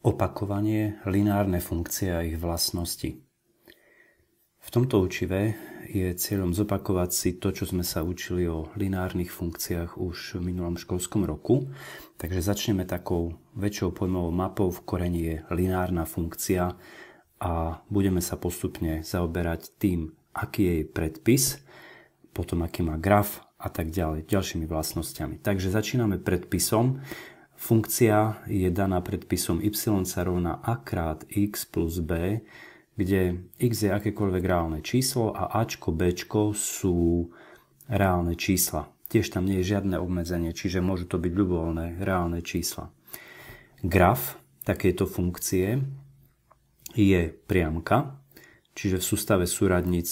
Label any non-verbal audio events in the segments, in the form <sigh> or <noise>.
Opakovanie, lineárne funkcie a ich vlastnosti. V tomto učive je cieľom zopakovať si to, čo sme sa učili o lineárnych funkciách už v minulom školskom roku. Takže začneme takou väčšou pojmovou mapou. V koreni je lineárna funkcia a budeme sa postupne zaoberať tým, aký je jej predpis, potom aký má graf a tak ďalej, ďalšími vlastnosťami. Takže začíname predpisom. Funkcia je daná predpisom y sa rovná a krát x plus b, kde x je akékoľvek reálne číslo a ačko, bčko sú reálne čísla. Tiež tam nie je žiadne obmedzenie, čiže môžu to byť ľubovoľné reálne čísla. Graf takéto funkcie je priamka, čiže v sústave súradnic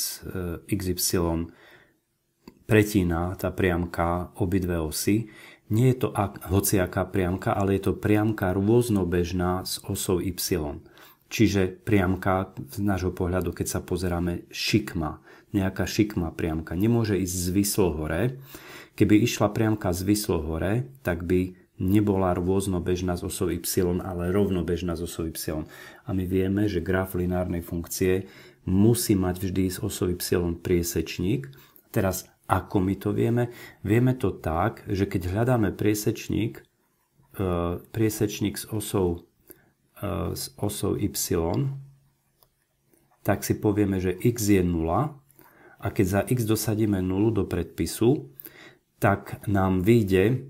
e, xy pretína tá priamka obidve osy nie je to ak, hociaká priamka, ale je to priamka rôznobežná s osou y. Čiže priamka z nášho pohľadu, keď sa pozeráme, šikma, nejaká šikma priamka. Nemôže ísť zvislo hore. Keby išla priamka zvislo hore, tak by nebola rôznobežná z osou y, ale rovnobežná z osou y. A my vieme, že graf lineárnej funkcie musí mať vždy z osou y priesečník. Teraz ako my to vieme? Vieme to tak, že keď hľadáme priesečník, e, priesečník s osou, e, s osou y, tak si povieme, že x je 0 a keď za x dosadíme 0 do predpisu, tak nám vyjde,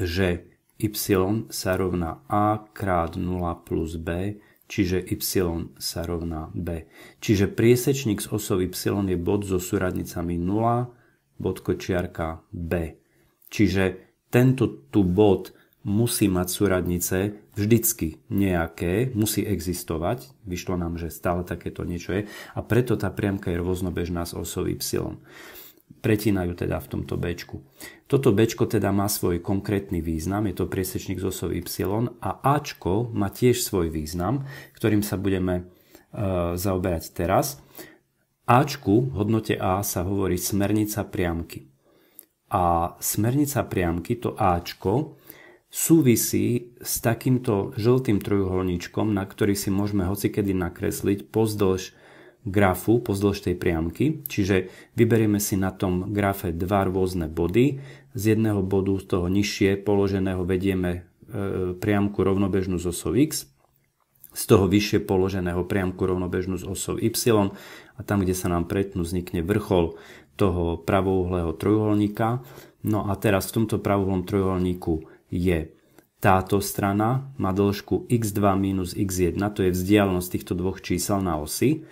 že y sa rovná a krát 0 plus b čiže y sa rovná b. Čiže priesečník s osou y je bod so súradnicami 0, bod kočiarka b. Čiže tento tu bod musí mať súradnice vždycky nejaké, musí existovať. Vyšlo nám, že stále takéto niečo je. A preto tá priamka je rôznobežná s osou y pretínajú teda v tomto B. Toto B teda má svoj konkrétny význam, je to priesečník z osou Y a A má tiež svoj význam, ktorým sa budeme e, zaoberať teraz. Ačku, hodnote A sa hovorí smernica priamky. A smernica priamky, to Ačko, súvisí s takýmto žltým trojuholníčkom, na ktorý si môžeme hocikedy nakresliť pozdĺž grafu pozdĺž tej priamky, čiže vyberieme si na tom grafe dva rôzne body. Z jedného bodu z toho nižšie položeného vedieme e, priamku rovnobežnú s osou x, z toho vyššie položeného priamku rovnobežnú s osou y a tam, kde sa nám pretnú, vznikne vrchol toho pravouhlého trojuholníka. No a teraz v tomto pravouhlom trojuholníku je táto strana, má dĺžku x2 minus x1, to je vzdialenosť týchto dvoch čísel na osi.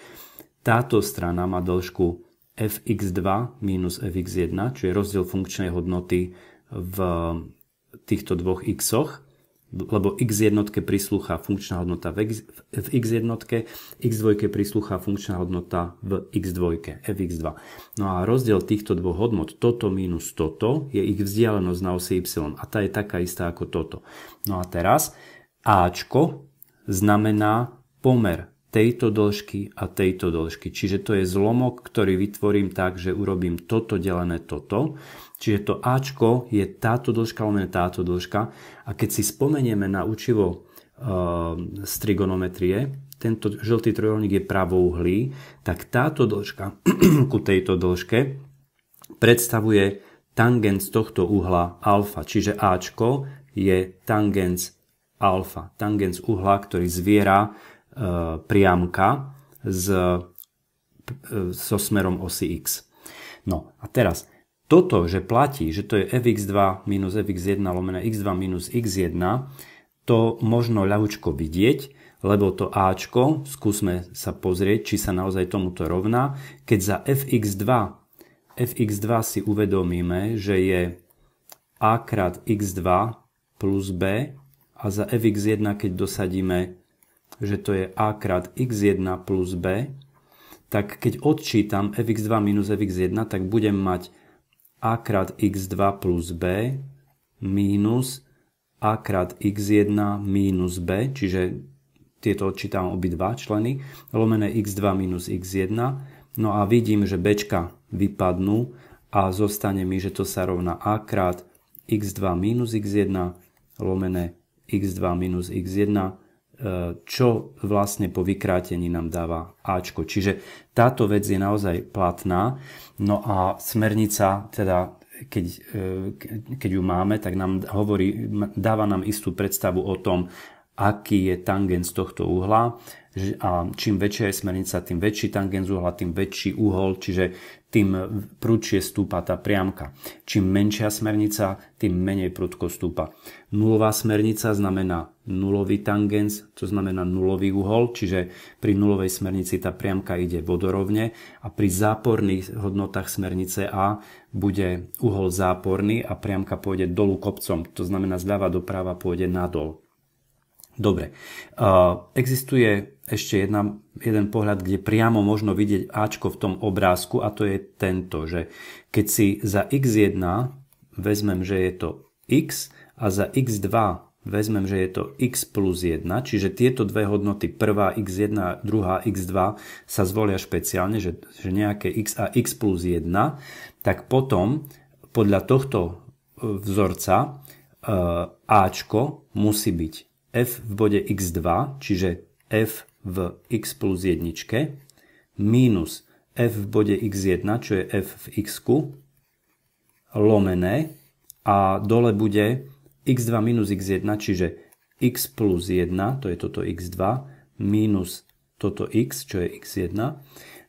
Táto strana má dĺžku fx2 minus fx1, čo je rozdiel funkčnej hodnoty v týchto dvoch xoch, lebo x jednotke prislúcha funkčná hodnota v, x, v x jednotke, x dvojke prislúcha funkčná hodnota v x dvojke, fx2. No a rozdiel týchto dvoch hodnot, toto minus toto, je ich vzdialenosť na osi y a tá je taká istá ako toto. No a teraz ačko znamená pomer tejto dĺžky a tejto dĺžky. Čiže to je zlomok, ktorý vytvorím tak, že urobím toto delené toto. Čiže to Ačko je táto dĺžka lomené táto dĺžka. A keď si spomenieme na učivo z trigonometrie, tento žltý trojuholník je pravouhlý, tak táto dĺžka <clears throat> ku tejto dĺžke predstavuje tangens tohto uhla alfa. Čiže Ačko je tangens alfa, tangens uhla, ktorý zviera E, priamka s, e, so smerom osy x. No a teraz toto, že platí, že to je fx2 minus fx1 lomené x2 minus x1, to možno ľahučko vidieť, lebo to ačko, skúsme sa pozrieť, či sa naozaj tomuto rovná. Keď za fx2, fx2 si uvedomíme, že je a krát x2 plus b a za fx1, keď dosadíme že to je a krát x1 plus b, tak keď odčítam fx2 minus fx1, tak budem mať a krát x2 plus b minus a krát x1 minus b, čiže tieto odčítam obidva členy, lomené x2 minus x1, no a vidím, že b vypadnú a zostane mi, že to sa rovná a krát x2 minus x1 lomené x2 minus x1 čo vlastne po vykrátení nám dáva Ačko. Čiže táto vec je naozaj platná. No a smernica, teda keď, e, keď ju máme, tak nám hovorí, dáva nám istú predstavu o tom, aký je tangens tohto uhla a čím väčšia je smernica, tým väčší tangens uhla, tým väčší uhol, čiže tým prudšie stúpa tá priamka. Čím menšia smernica, tým menej prudko stúpa. Nulová smernica znamená nulový tangens, to znamená nulový uhol, čiže pri nulovej smernici tá priamka ide vodorovne a pri záporných hodnotách smernice A bude uhol záporný a priamka pôjde dolu kopcom, to znamená zľava doprava pôjde nadol. Dobre, existuje ešte jedna, jeden pohľad, kde priamo možno vidieť Ačko v tom obrázku a to je tento, že keď si za x1 vezmem, že je to x a za x2 vezmem, že je to x plus 1, čiže tieto dve hodnoty, prvá x1 a druhá x2 sa zvolia špeciálne, že, že nejaké x a x plus 1, tak potom podľa tohto e, vzorca e, Ačko musí byť f v bode x2, čiže f v x plus 1, minus f v bode x1, čo je f v x, lomené a dole bude x2 minus x1, čiže x plus 1, to je toto x2, minus toto x, čo je x1.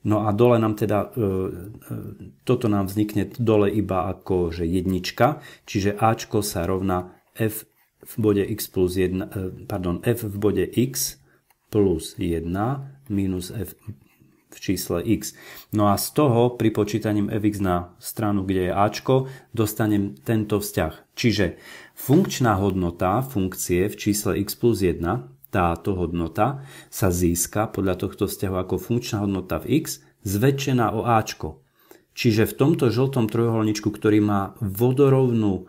No a dole nám teda, e, e, toto nám vznikne dole iba ako že jednička, čiže Ačko sa rovná f v bode x plus 1, e, pardon, f v bode x plus 1 minus f v čísle x. No a z toho pri počítaním fx na stranu, kde je ačko, dostanem tento vzťah. Čiže funkčná hodnota funkcie v čísle x plus 1, táto hodnota sa získa podľa tohto vzťahu ako funkčná hodnota v x zväčšená o ačko. Čiže v tomto žltom trojuholničku, ktorý má vodorovnú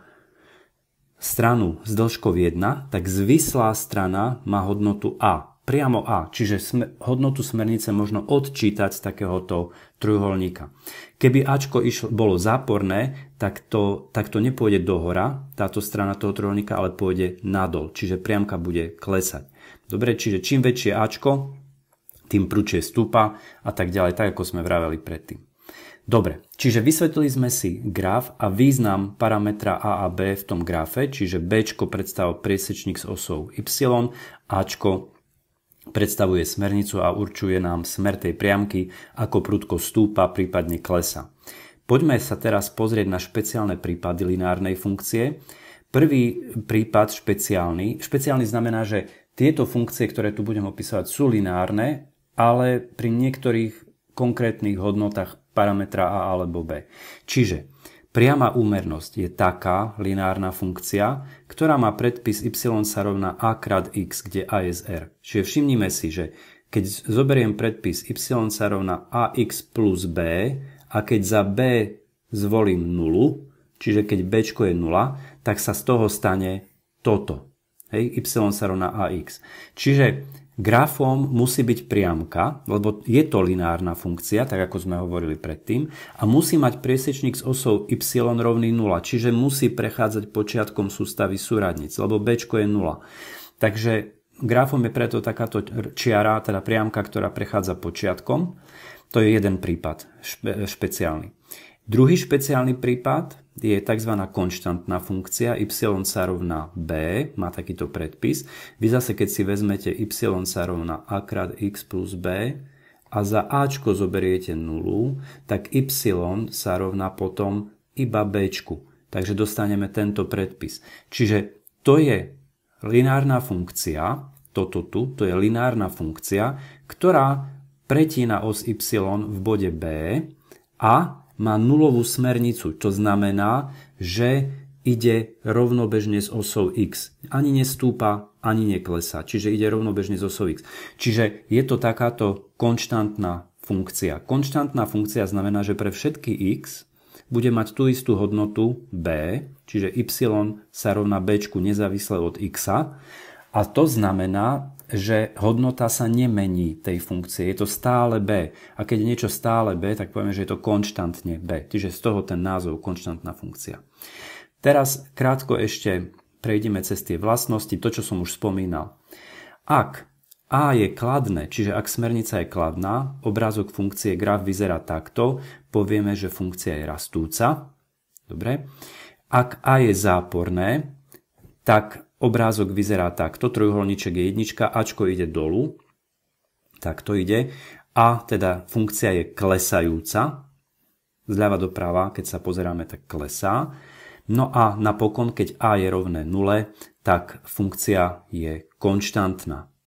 stranu s dĺžkou 1, tak zvislá strana má hodnotu A. Priamo A, čiže sme, hodnotu smernice možno odčítať z takéhoto trojuholníka. Keby Ačko išlo, bolo záporné, tak to, tak to nepôjde dohora, táto strana toho trojuholníka, ale pôjde nadol, čiže priamka bude klesať. Dobre, čiže čím väčšie Ačko, tým prúčie stúpa a tak ďalej, tak ako sme vraveli predtým. Dobre, čiže vysvetlili sme si graf a význam parametra A a B v tom grafe, čiže B predstavuje priesečník s osou Y, A predstavuje smernicu a určuje nám smer tej priamky, ako prudko stúpa, prípadne klesa. Poďme sa teraz pozrieť na špeciálne prípady lineárnej funkcie. Prvý prípad špeciálny. Špeciálny znamená, že tieto funkcie, ktoré tu budem opisovať, sú lineárne, ale pri niektorých konkrétnych hodnotách parametra A alebo B. Čiže priama úmernosť je taká lineárna funkcia, ktorá má predpis y sa rovná a krát x, kde a je z r. Čiže všimnime si, že keď zoberiem predpis y sa rovná ax plus b a keď za b zvolím nulu, čiže keď b je 0, tak sa z toho stane toto. Hej, y sa rovná ax. Čiže Grafom musí byť priamka, lebo je to lineárna funkcia, tak ako sme hovorili predtým, a musí mať priesečník s osou y rovný 0, čiže musí prechádzať počiatkom sústavy súradnic, lebo b je 0. Takže grafom je preto takáto čiara, teda priamka, ktorá prechádza počiatkom. To je jeden prípad špe, špeciálny. Druhý špeciálny prípad je tzv. konštantná funkcia y sa rovná b, má takýto predpis. Vy zase, keď si vezmete y sa rovná a krát x plus b a za ačko zoberiete nulu, tak y sa rovná potom iba b. Takže dostaneme tento predpis. Čiže to je lineárna funkcia, toto tu, to je lineárna funkcia, ktorá pretína os y v bode b a má nulovú smernicu, čo znamená, že ide rovnobežne s osou x. Ani nestúpa, ani neklesá. Čiže ide rovnobežne s osou x. Čiže je to takáto konštantná funkcia. Konštantná funkcia znamená, že pre všetky x bude mať tú istú hodnotu b, čiže y sa rovná b nezávisle od x. A to znamená, že hodnota sa nemení tej funkcie. Je to stále b. A keď je niečo stále b, tak povieme, že je to konštantne b. Čiže z toho ten názov konštantná funkcia. Teraz krátko ešte prejdeme cez tie vlastnosti, to, čo som už spomínal. Ak a je kladné, čiže ak smernica je kladná, obrázok funkcie graf vyzerá takto, povieme, že funkcia je rastúca. Dobre. Ak A je záporné, tak obrázok vyzerá takto, trojuholníček je jednička, Ačko ide dolu, tak to ide. A teda funkcia je klesajúca, zľava doprava, keď sa pozeráme, tak klesá. No a napokon, keď A je rovné nule, tak funkcia je konštantná.